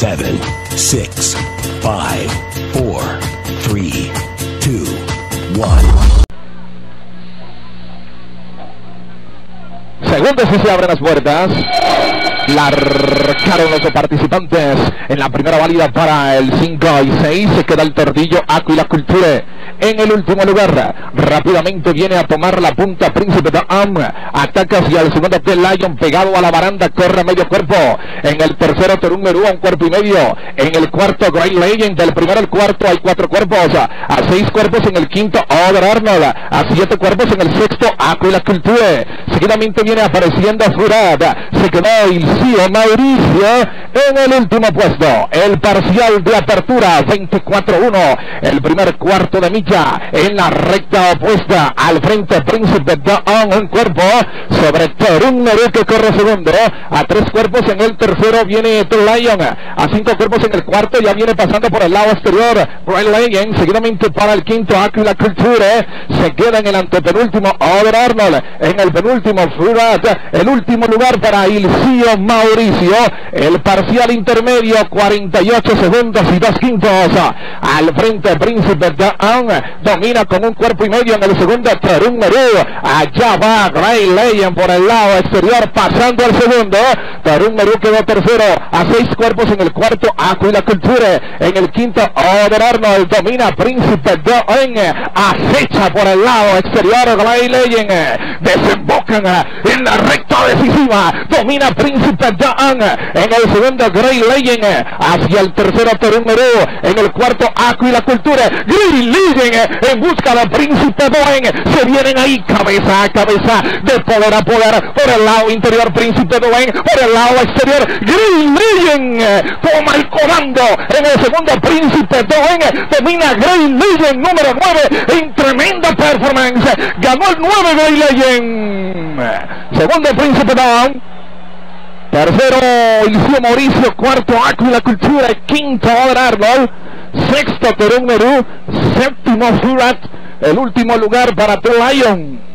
7, 6, 5, 4, 3, 2, 1. Segundos y se abren las puertas. Largaron los participantes en la primera válida para el 5 y 6. Se queda el tordillo Aquila Culture en el último lugar. Rápidamente viene a tomar la punta Príncipe de Am. Ataca hacia el segundo de Lion pegado a la baranda. Corre a medio cuerpo. En el tercero a un cuerpo y medio. En el cuarto Great Legend. Del primero al cuarto hay cuatro cuerpos. A seis cuerpos en el quinto Over Arnold. A siete cuerpos en el sexto Aquila Culture. Seguidamente viene apareciendo Furad. Se quedó Ilcio Mauricio en el último puesto. El parcial de apertura 24-1. El primer cuarto de milla en la recta opuesta. Al frente Príncipe Dawn un cuerpo sobre Terun Merú que corre segundo. A tres cuerpos en el tercero viene The Lion. A cinco cuerpos en el cuarto ya viene pasando por el lado exterior. Brian Legend seguidamente para el quinto Aquila Culture. Se queda en el antepenúltimo Over Arnold. En el penúltimo Furat. El último lugar para Ilcio Mauricio. El parcial intermedio 48 segundos y dos quintos. Al frente Príncipe Dawn domina con un cuerpo y medio en el segundo Terun Merú. Allá va Gray Legend por el lado exterior pasando al segundo. Terun Merú quedó tercero a seis cuerpos en el cuarto. Aquila Culture en el quinto. Over Arnold domina Príncipe Dawn. Acecha por el lado exterior Gray Legend. Desembocan en la recta decisiva. Domina Príncipe Dawn en el segundo Gray Legend hacia el tercero Terun Merú. En el cuarto Aquila Culture. Gray Legend en busca del Príncipe Doen. Se vienen ahí cabeza a cabeza de poder a poder por el lado interior Príncipe Doen. Por el lado exterior Gray Legend toma el comando en el segundo Príncipe Doen. Domina Gray Legend número 9 en tremenda performance. Ganó el 9 Gray Legend. Segundo Príncipe Down. Tercero, Ilcio Mauricio. Cuarto, Aquila Cultura. Quinto, Oder Arnold. Sexto, Terun Merú. Séptimo, Furat. El último lugar para The Lion.